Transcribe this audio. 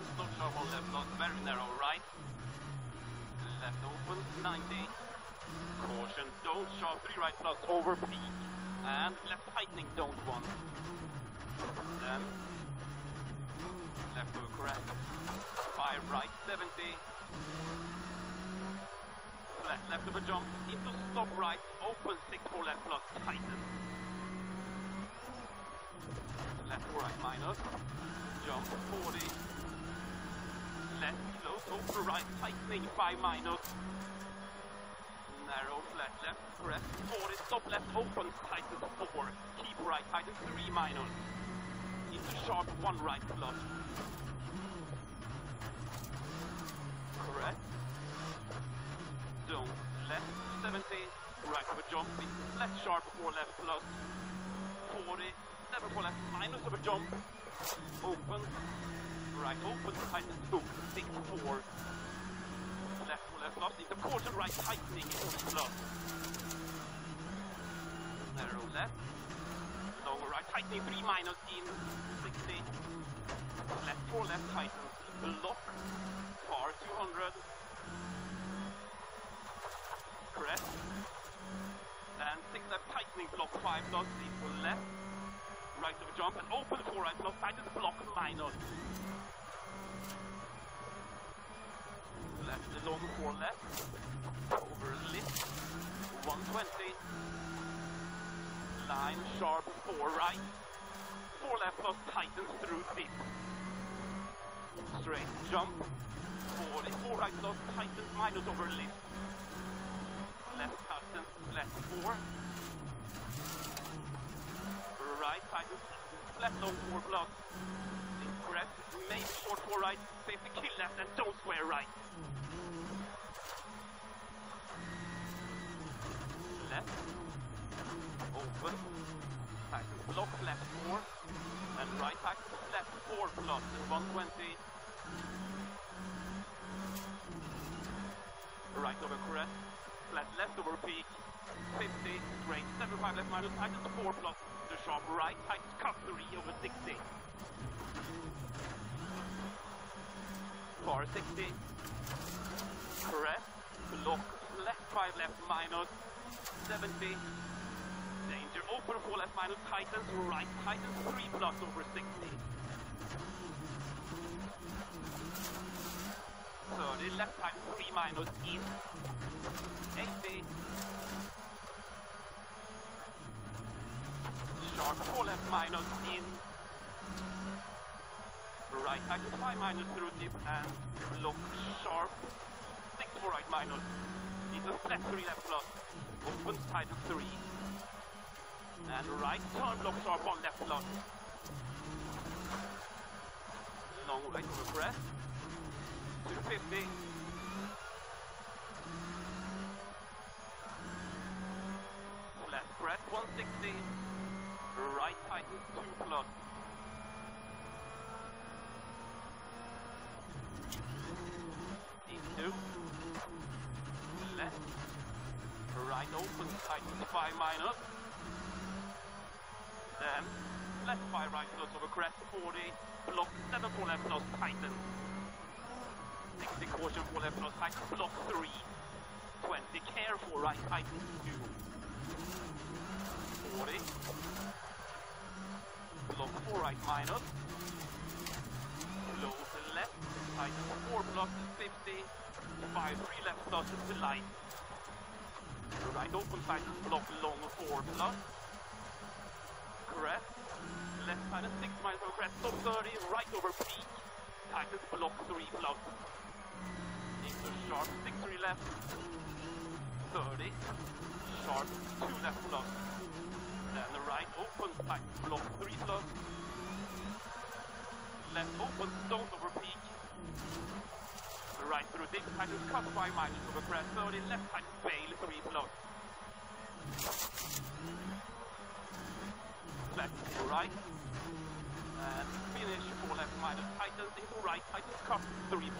And stop on left lost, very narrow right. Left open, 90. Caution, don't sharp, 3 right lost, over peak. And left tightening, don't one. Then, left over correct. 5 right, 70. Left, left over jump, into stop right, open 6 4 left plus, tighten. Left 4 right minus, jump 40. Left close, over right, tightening 5 minus. Narrow, flat left, correct, 40, stop left, open, tighten 4. Keep right, tighten 3 minus. Into sharp 1 right plus. Correct. Don't left 70, right over jump, left sharp 4 left plus 40, never for left minus over jump, open, right open, tighten 2, 6 4, left for left. Lost, into caution right tightening 3 plus, narrow left, long right tightening 3 minus in. 60, left 4 left tightens, block, far 200, correct. And six left tightening. Block five plus equal left. Right over jump and open four right plus tightens block minus. Left the long four left. Over lift. 120. Line sharp four right. Four left plus tightens through dip. Straight jump. 40. Four right plus tightens minus over lift left tighten, left four. Right left long four plus. Incorrect, maybe short four right, safety kill left and don't square right. Left, open, tighten, block left four, and right tighten, left four and 120. Right over correct flat left over peak, 50, straight, 75 left minus, tightens 4 plus, the sharp right, tightens cut 3 over 60. Far 60, correct, block, left 5 left minus, 70, danger, open 4 left minus, tightens right, tightens 3 plus over 60. 30, left side 3 minus in. 80. Sharp 4 left minus in. Right side 5 minus through dip and look sharp 6 4 right minus. Into flat 3 left plus. Open side 3. And right turn block sharp 1 left plus. Long right over press. 250. Left press 160. Right tighten 2 plus. Into. Left. Right open tighten 5 minus. Then left 5 right plus over crest 40. Block 7 4 left plus tighten. 60 caution for left plus height, block 3. 20 careful right height 2. 40. Block 4 right minus. Low to left, height 4 block 50. 5 3 left plus to light. Right open side block long 4 plus. Crest. Left side 6 minus over crest, stop 30, right over peak. Tightens block 3 plus into sharp 6 3 left, 30, sharp 2 left plus, then the right open tight block 3 plus, left open don't over peak, right through dip tightens cut 5 minus over crest 30, left tight fail 3 plus, left to right, and finish 4 left minus tightens into right tightens cut 3